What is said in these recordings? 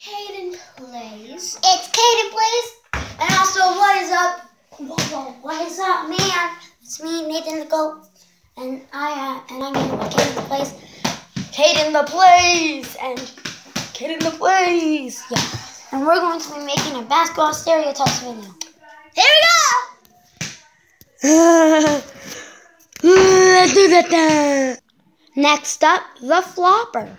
Caden plays. It's Kaden Plays. And also, what is up? Whoa, whoa, what is up, man? It's me, Nathan the Goat. And I, uh, and I'm here with Kaden Plays. Caden the plays and Caden the plays. Yeah. And we're going to be making a basketball stereotypes video. Here we go. Let's do that. then. Next up, the flopper.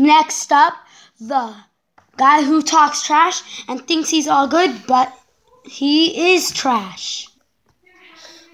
Next up, the guy who talks trash and thinks he's all good, but he is trash.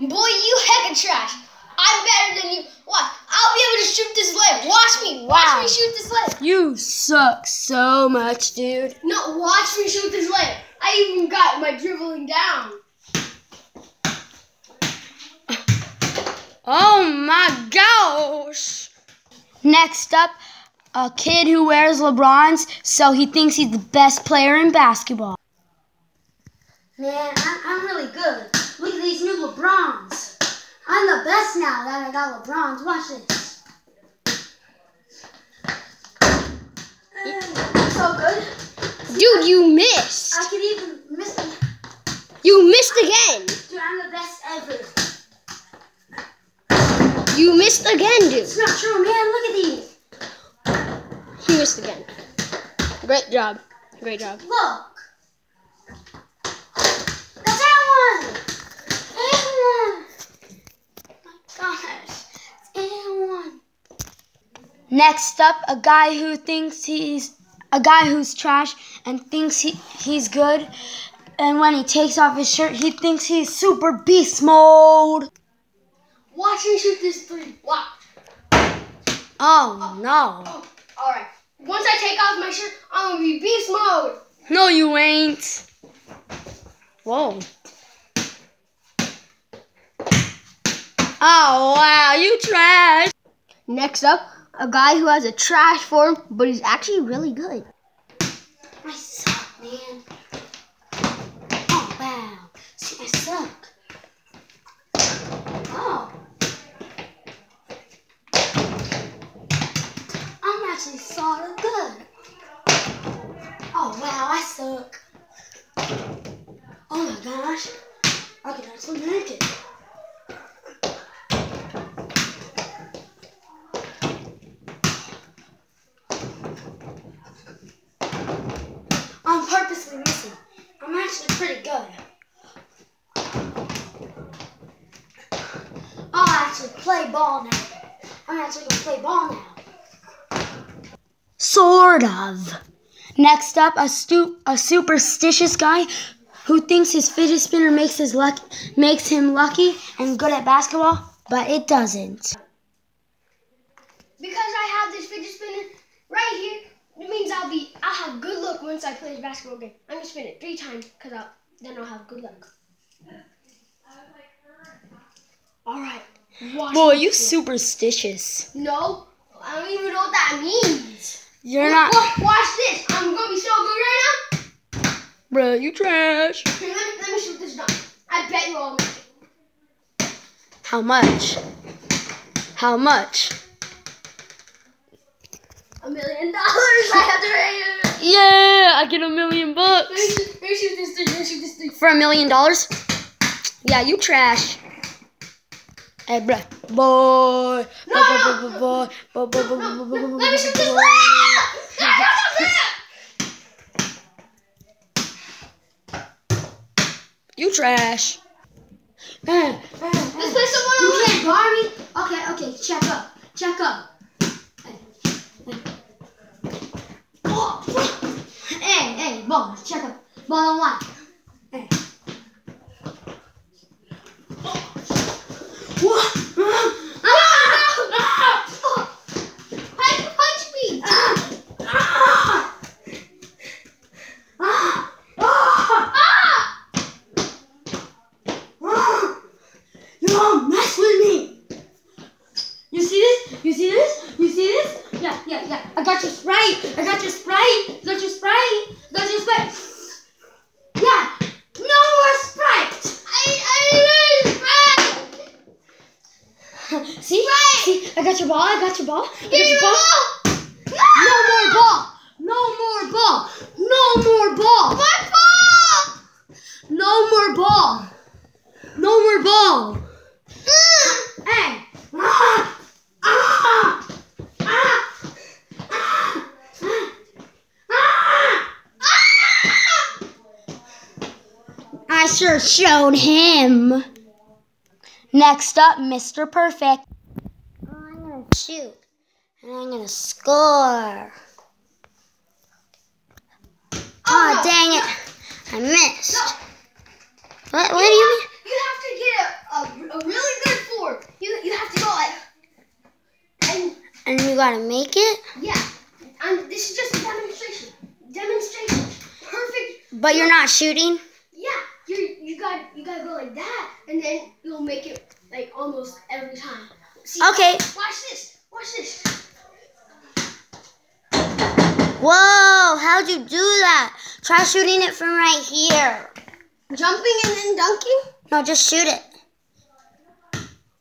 Boy, you hecka trash. I'm better than you. What? I'll be able to shoot this layup. Watch me. Watch Wow. me shoot this layup. You suck so much, dude. No, watch me shoot this layup. I even got my dribbling down. Oh my gosh. Next up, a kid who wears LeBrons, so he thinks he's the best player in basketball. Man, I'm, I'm really good. Look at these new LeBrons. I'm the best now that I got LeBrons. Watch this. Uh, so good. Dude, you missed. I could even miss them. You missed again. Dude, I'm the best ever. You missed again, dude. It's not true, man. Look at these. He missed again. Great job. Great job. Look. That's that one. And one. My gosh. And one. Next up, a guy who thinks he's a guy who's trash and thinks he, he's good. And when he takes off his shirt, he thinks he's super beast mode. Watch me shoot this three. Watch. Oh no. Oh, oh all right. Once I take off my shirt, I'm gonna be beast mode. No, you ain't. Whoa. Oh wow, you trash. Next up, a guy who has a trash form, but he's actually really good. I suck, man. Oh, wow. See, I suck. Oh. I'm actually sort of good. Oh, Oh my gosh. I can actually make it. I'm purposely missing. I'm actually pretty good. I'll actually play ball now. I'm actually gonna play ball now. Sort of. Next up, a stu- a superstitious guy who thinks his fidget spinner makes his luck makes him lucky and good at basketball, but it doesn't. Because I have this fidget spinner right here, it means I'll be I'll have good luck once I play this basketball game. I'm gonna spin it three times because I'll then I'll have good luck. All right. Boy, you superstitious. No, I don't even know what that means. You're not, Look, watch this. I'm gonna be so good right now. bro. You trash. Here, let, me, let me shoot this down. I bet you all. How much? How much? A million dollars. I have to. Yeah, I get a million Let me bucks let me shoot this thing. Let me shoot this thing. for a million dollars. Yeah, you trash. Hey, bruh. Boy. Boy, boy, boy, boy, boy, boy, boy, boy, boy, boy, this. boy. You trash. Hey, hey, Let's play some You can't bar me? Okay, okay, check up. Check up. Hey, hey. Oh, oh. ball. Check out. Ball on one. Hey. What? Punch, punch me! You don't mess with me. You see this? You see this? You see this? Yeah, yeah, yeah. I got your Sprite. I got your Sprite. I got your Sprite. I got your Sprite. Yeah. No more Sprite. I, I lose! See? See? I got your ball. I got your ball. I got your ball. ball! No more ball. No more ball. No more ball. My ball! No more ball. No more ball. Hey. Ah. Ah. Ah. Ah. Ah. Sure showed him. Next up, Mr. Perfect. Oh, I'm gonna shoot. And I'm gonna score. Oh, no. dang it. I missed. What, what do you mean? You have to get a, a, a really good floor. You, you have to go like, and And you gotta make it? yeah, and this is just a demonstration. Demonstration. Perfect. But you're not shooting? Yeah, you you got you gotta go like that, and then you'll make it like almost every time. See, Okay. Watch this. Watch this. Whoa, how'd you do that? Try shooting it from right here. Jumping and then dunking. No, just shoot it.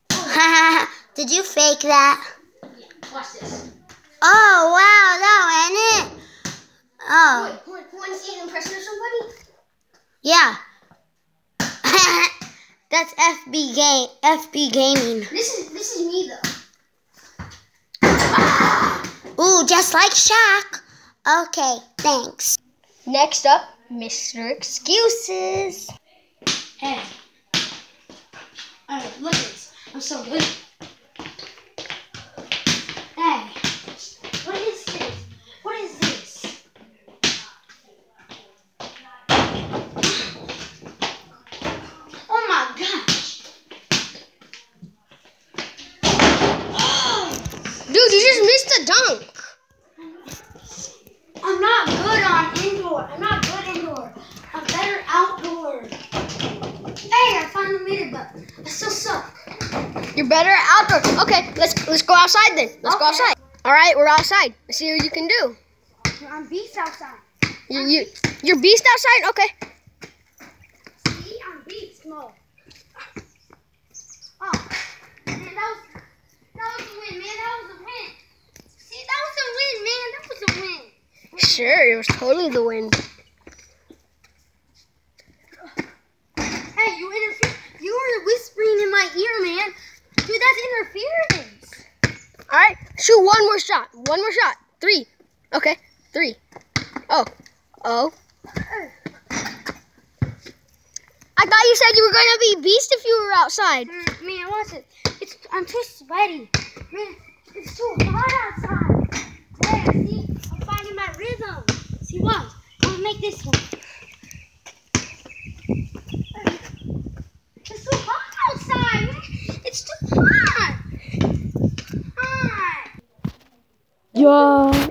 Did you fake that? Yeah, Watch this. Oh, wow, that went oh. it. Oh, Wait, want, want to see an impression of somebody? yeah. That's FB game, FB gaming. This is this is me though. Ooh, just like Shaq. Okay, thanks. Next up, Mr. Excuses. Hey. Alright, look at this. I'm so good. Hey. What is this? What is this? Oh my gosh. Dude, you just missed a dunk. I'm not good on indoor. I'm not good indoor. I'm better outdoor. Hey, I finally made it, but I still suck. You're better outdoor. Okay, let's let's go outside then. Let's go outside. All right, we're outside. Let's see what you can do. I'm beast outside. You you you're beast outside. Okay. See, I'm beast mode. Oh, man, that was that was a win, man. That was a win. See, that was a win, man. That was a win. Sure, it was totally the wind. Hey, you interfere. You were whispering in my ear, man. Dude, that's interference. All right, shoot one more shot. One more shot. Three. Okay, three. Oh, oh. I thought you said you were gonna be beast if you were outside. Mm, Man, watch it. It's I'm too sweaty. Man, it's too hot outside. My rhythm. See what? I'll make this one. It's too hot outside. It's too hot. Hot. Yo.